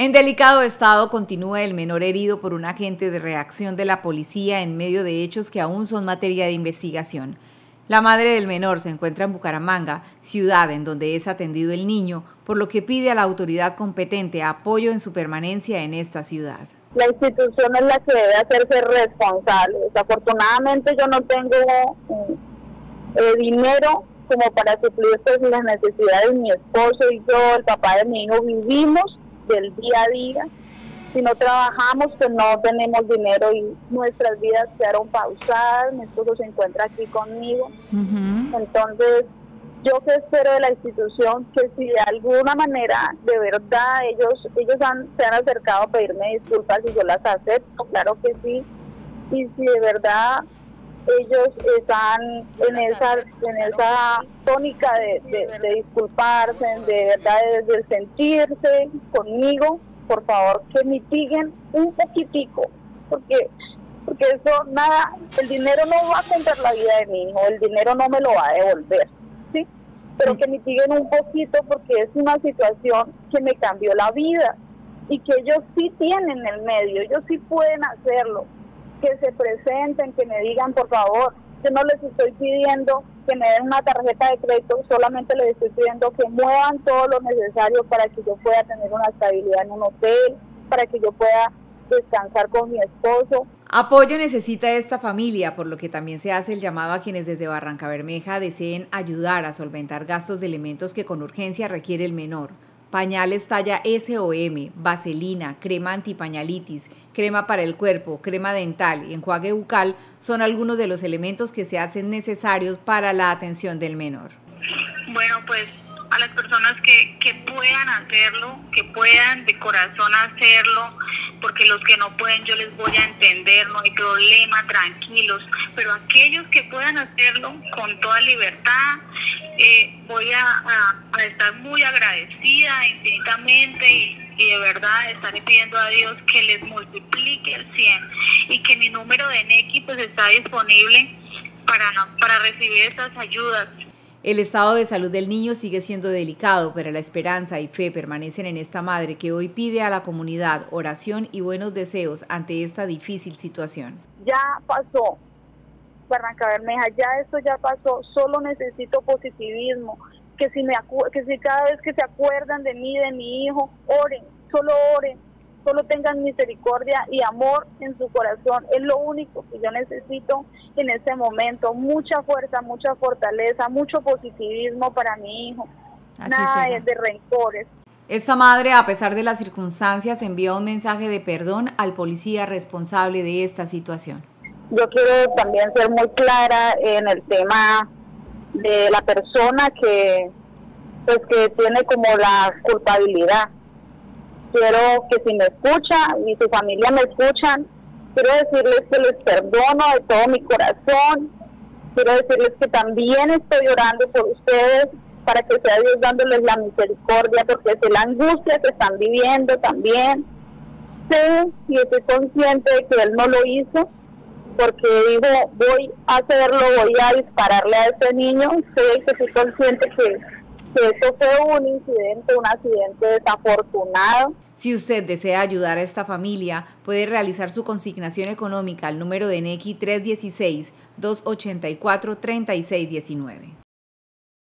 En delicado estado continúa el menor herido por un agente de reacción de la policía en medio de hechos que aún son materia de investigación. La madre del menor se encuentra en Bucaramanga, ciudad en donde es atendido el niño, por lo que pide a la autoridad competente apoyo en su permanencia en esta ciudad. La institución es la que debe hacerse responsable. Desafortunadamente yo no tengo eh, dinero como para suplir pues, las necesidades de mi esposo y yo, el papá de mi hijo, vivimos del día a día. Si no trabajamos, pues no tenemos dinero y nuestras vidas quedaron pausadas. Mi esposo se encuentra aquí conmigo. Entonces, yo que espero de la institución que si de alguna manera, de verdad, ellos ellos han, se han acercado a pedirme disculpas y yo las acepto, claro que sí. Y si de verdad ellos están en esa en esa tónica de, disculparse, de verdad de, sentirse conmigo, por favor que mitiguen un poquitico, porque porque eso nada, el dinero no va a comprar la vida de mi hijo, el dinero no me lo va a devolver, ¿sí? Pero que mitiguen un poquito porque es una situación que me cambió la vida y que ellos sí tienen el medio, ellos sí pueden hacerlo que se presenten, que me digan, por favor, yo no les estoy pidiendo que me den una tarjeta de crédito, solamente les estoy pidiendo que muevan todo lo necesario para que yo pueda tener una estabilidad en un hotel, para que yo pueda descansar con mi esposo. Apoyo necesita esta familia, por lo que también se hace el llamado a quienes desde Barranca Bermeja deseen ayudar a solventar gastos de elementos que con urgencia requiere el menor pañales talla SOM, vaselina, crema antipañalitis, crema para el cuerpo, crema dental y enjuague bucal son algunos de los elementos que se hacen necesarios para la atención del menor. Bueno, pues a las personas que, que puedan hacerlo, que puedan de corazón hacerlo, porque los que no pueden yo les voy a entender, no hay problema, tranquilos, pero aquellos que puedan hacerlo con toda libertad, eh, voy a, estar muy agradecida infinitamente y, de verdad estaré pidiendo a Dios que les multiplique el 100 y que mi número de NECI pues está disponible para, para recibir esas ayudas. El estado de salud del niño sigue siendo delicado, pero la esperanza y fe permanecen en esta madre que hoy pide a la comunidad oración y buenos deseos ante esta difícil situación. Ya pasó, Barranca Bermeja, ya esto ya pasó, solo necesito positivismo, que si, me que si cada vez que se acuerdan de mí, de mi hijo, oren, solo oren, solo tengan misericordia y amor en su corazón. Es lo único que yo necesito en este momento. Mucha fuerza, mucha fortaleza, mucho positivismo para mi hijo. Nada de rencores. Esta madre, a pesar de las circunstancias, envía un mensaje de perdón al policía responsable de esta situación. Yo quiero también ser muy clara en el tema de la persona que pues que tiene como la culpabilidad quiero que si me escucha y su familia me escuchan, quiero decirles que les perdono de todo mi corazón, quiero decirles que también estoy orando por ustedes para que sea Dios dándoles la misericordia, porque es la angustia que están viviendo también. Sé y estoy consciente de que Él no lo hizo, porque dijo, voy a hacerlo, voy a dispararle a ese niño. Sé que estoy consciente que esto fue un incidente, un accidente desafortunado. Si usted desea ayudar a esta familia, puede realizar su consignación económica al número de NECI 316-284-3619.